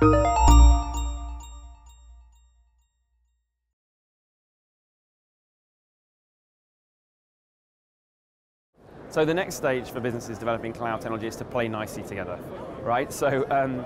So the next stage for businesses developing cloud technology is to play nicely together, right? So um,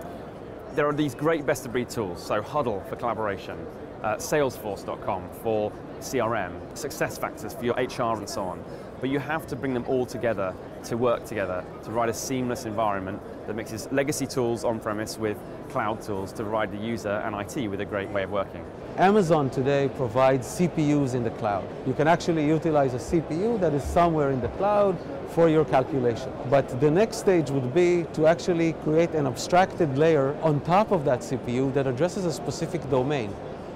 there are these great best of breed tools. So Huddle for collaboration, uh, Salesforce.com for CRM, SuccessFactors for your HR and so on. But you have to bring them all together to work together to provide a seamless environment that mixes legacy tools on-premise with cloud tools to provide the user and IT with a great way of working. Amazon today provides CPUs in the cloud. You can actually utilize a CPU that is somewhere in the cloud for your calculation. But the next stage would be to actually create an abstracted layer on top of that CPU that addresses a specific domain.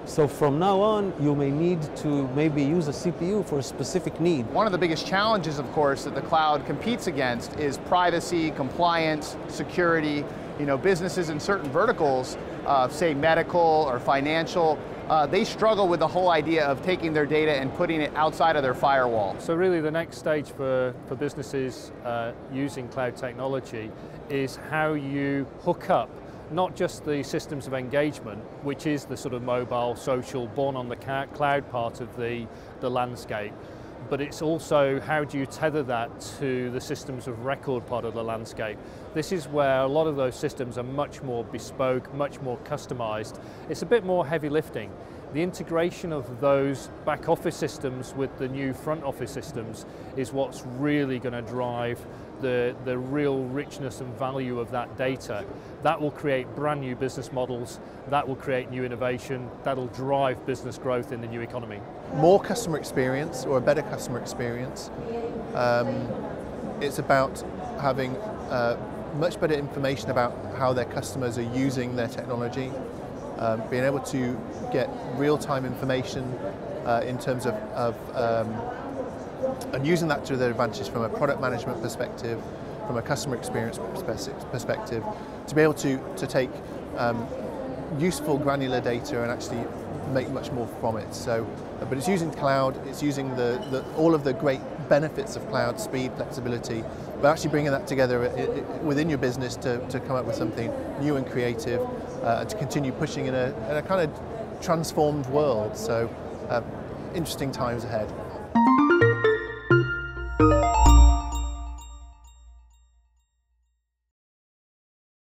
So from now on, you may need to maybe use a CPU for a specific need. One of the biggest challenges, of course, that the cloud competes against is privacy, compliance, security. You know, businesses in certain verticals, uh, say medical or financial, uh, they struggle with the whole idea of taking their data and putting it outside of their firewall. So really the next stage for, for businesses uh, using cloud technology is how you hook up not just the systems of engagement, which is the sort of mobile, social, born on the cloud part of the, the landscape, but it's also how do you tether that to the systems of record part of the landscape. This is where a lot of those systems are much more bespoke, much more customized. It's a bit more heavy lifting. The integration of those back office systems with the new front office systems is what's really going to drive the, the real richness and value of that data. That will create brand new business models, that will create new innovation, that'll drive business growth in the new economy. More customer experience or a better customer experience. Um, it's about having uh, much better information about how their customers are using their technology, um, being able to get real-time information uh, in terms of, of um, and using that to their advantage from a product management perspective, from a customer experience perspective, to be able to, to take um, useful granular data and actually make much more from it. So, uh, but it's using cloud, it's using the, the, all of the great benefits of cloud, speed, flexibility, but actually bringing that together within your business to, to come up with something new and creative, uh, to continue pushing in a, in a kind of transformed world. So, uh, interesting times ahead.